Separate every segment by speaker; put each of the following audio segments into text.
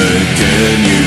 Speaker 1: But can you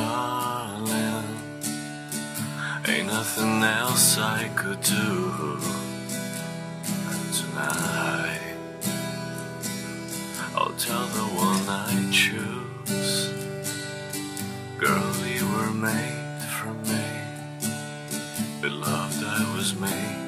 Speaker 1: darling Ain't nothing else I could do Tonight.
Speaker 2: I'll tell the one I choose. Girl, you were made for me. Beloved, I was made